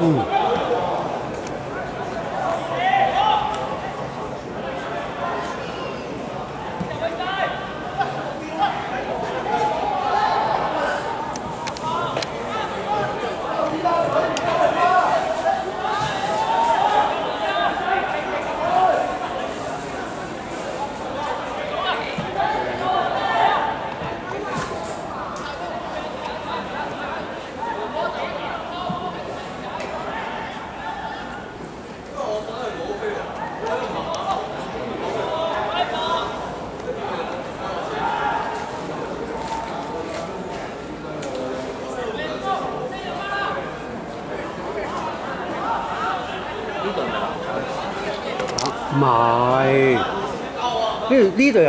嗯。